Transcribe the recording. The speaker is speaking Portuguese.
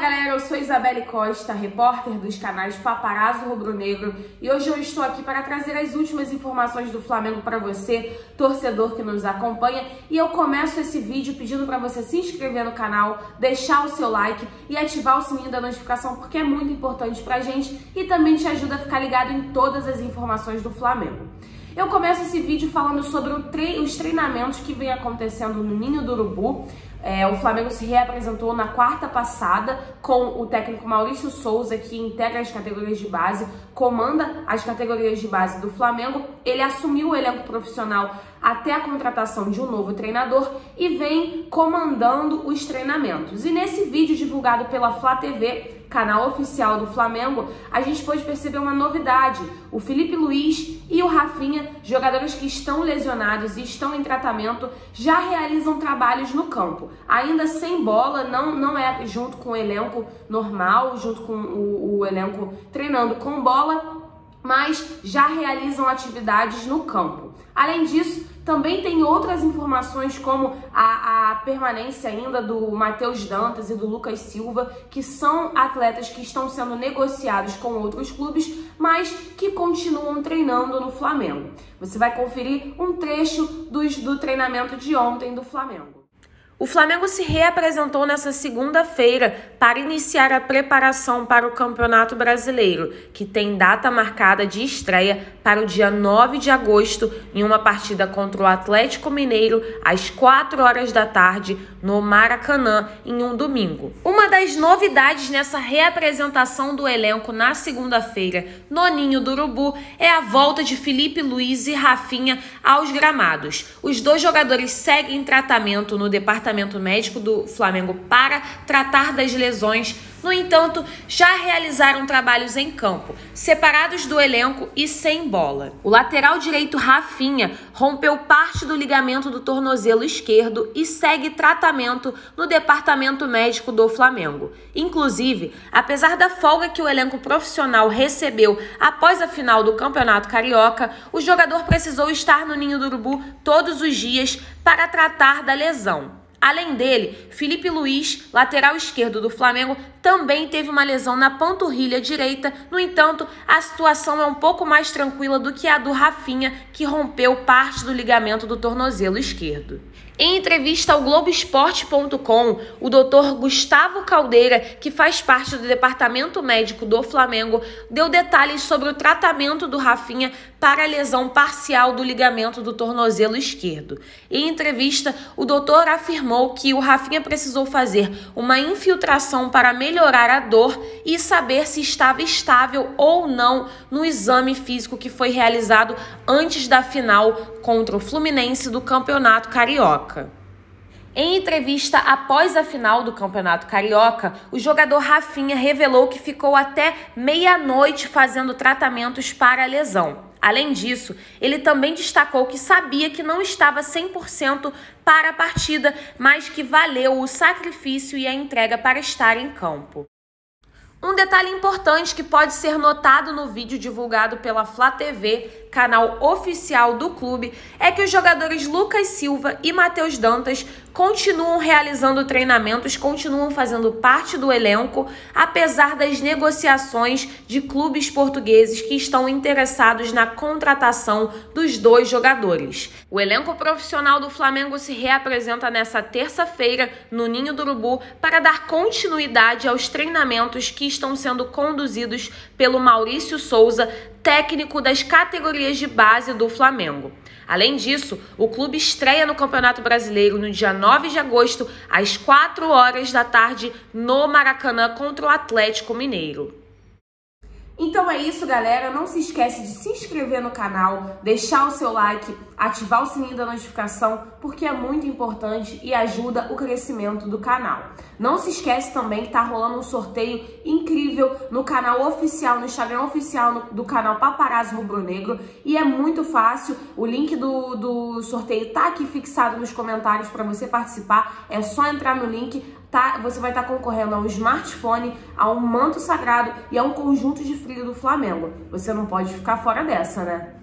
galera, eu sou Isabelle Costa, repórter dos canais Paparazzo Rubro Negro e hoje eu estou aqui para trazer as últimas informações do Flamengo para você, torcedor que nos acompanha, e eu começo esse vídeo pedindo para você se inscrever no canal, deixar o seu like e ativar o sininho da notificação porque é muito importante pra gente e também te ajuda a ficar ligado em todas as informações do Flamengo. Eu começo esse vídeo falando sobre tre os treinamentos que vem acontecendo no Ninho do Urubu. É, o Flamengo se reapresentou na quarta passada com o técnico Maurício Souza, que integra as categorias de base, comanda as categorias de base do Flamengo. Ele assumiu o elenco profissional até a contratação de um novo treinador e vem comandando os treinamentos. E nesse vídeo divulgado pela Flá TV, canal oficial do Flamengo, a gente pode perceber uma novidade. O Felipe Luiz e o Rafinha, jogadores que estão lesionados e estão em tratamento, já realizam trabalhos no campo. Ainda sem bola, não, não é junto com o elenco normal, junto com o, o elenco treinando com bola, mas já realizam atividades no campo. Além disso, também tem outras informações, como a, a permanência ainda do Matheus Dantas e do Lucas Silva, que são atletas que estão sendo negociados com outros clubes, mas que continuam treinando no Flamengo. Você vai conferir um trecho dos, do treinamento de ontem do Flamengo. O Flamengo se reapresentou nessa segunda-feira para iniciar a preparação para o Campeonato Brasileiro, que tem data marcada de estreia para o dia 9 de agosto, em uma partida contra o Atlético Mineiro, às 4 horas da tarde, no Maracanã, em um domingo. Uma das novidades nessa reapresentação do elenco na segunda-feira, no Ninho do Urubu, é a volta de Felipe Luiz e Rafinha aos gramados. Os dois jogadores seguem tratamento no departamento departamento médico do Flamengo para tratar das lesões. No entanto, já realizaram trabalhos em campo, separados do elenco e sem bola. O lateral direito Rafinha rompeu parte do ligamento do tornozelo esquerdo e segue tratamento no departamento médico do Flamengo. Inclusive, apesar da folga que o elenco profissional recebeu após a final do Campeonato Carioca, o jogador precisou estar no ninho do urubu todos os dias para tratar da lesão. Além dele, Felipe Luiz, lateral esquerdo do Flamengo, também teve uma lesão na panturrilha direita. No entanto, a situação é um pouco mais tranquila do que a do Rafinha, que rompeu parte do ligamento do tornozelo esquerdo. Em entrevista ao Globoesporte.com, o doutor Gustavo Caldeira, que faz parte do departamento médico do Flamengo, deu detalhes sobre o tratamento do Rafinha para a lesão parcial do ligamento do tornozelo esquerdo. Em entrevista, o doutor afirmou que o Rafinha precisou fazer uma infiltração para melhorar a dor e saber se estava estável ou não no exame físico que foi realizado antes da final contra o Fluminense do Campeonato Carioca. Em entrevista após a final do Campeonato Carioca, o jogador Rafinha revelou que ficou até meia-noite fazendo tratamentos para a lesão. Além disso, ele também destacou que sabia que não estava 100% para a partida, mas que valeu o sacrifício e a entrega para estar em campo. Um detalhe importante que pode ser notado no vídeo divulgado pela Flá TV, canal oficial do clube, é que os jogadores Lucas Silva e Matheus Dantas continuam realizando treinamentos, continuam fazendo parte do elenco, apesar das negociações de clubes portugueses que estão interessados na contratação dos dois jogadores. O elenco profissional do Flamengo se reapresenta nessa terça-feira no Ninho do Urubu para dar continuidade aos treinamentos que estão sendo conduzidos pelo Maurício Souza, técnico das categorias de base do Flamengo. Além disso, o clube estreia no Campeonato Brasileiro no dia 9 de agosto, às 4 horas da tarde, no Maracanã contra o Atlético Mineiro. Então é isso, galera. Não se esquece de se inscrever no canal, deixar o seu like, ativar o sininho da notificação, porque é muito importante e ajuda o crescimento do canal. Não se esquece também que tá rolando um sorteio incrível no canal oficial, no Instagram oficial do canal Paparazzo Rubro Negro. E é muito fácil. O link do, do sorteio tá aqui fixado nos comentários para você participar. É só entrar no link, tá? Você vai estar tá concorrendo a um smartphone, a um manto sagrado e a um conjunto de frio do Flamengo. Você não pode ficar fora dessa, né?